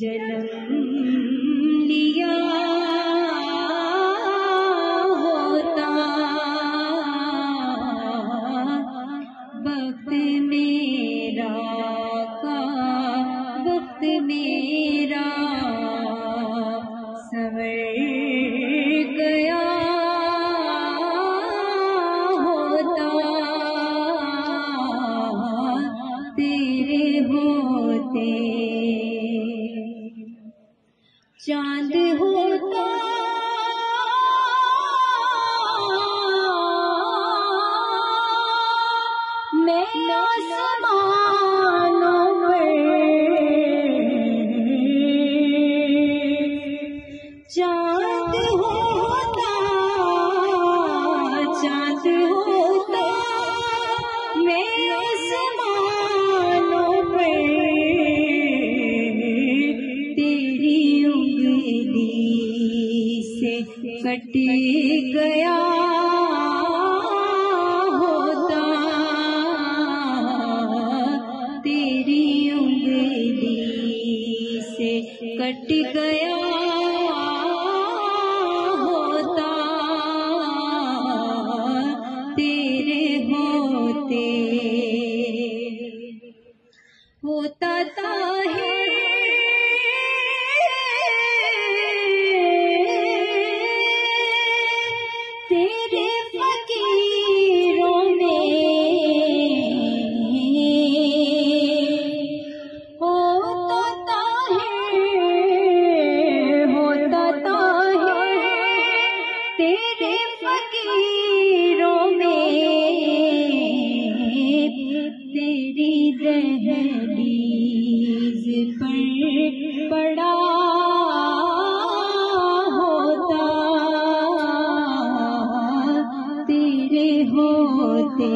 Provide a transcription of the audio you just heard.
जन्म लिया होता वक्त मेरा का वक्त मेरा सवर गया होता तेरे होते चाँद होता कट गया होता। तेरी उंगली से कट गया होता। तेरे होते होता ताहे तेरी दहलीज पर पड़ा होता तेरे होते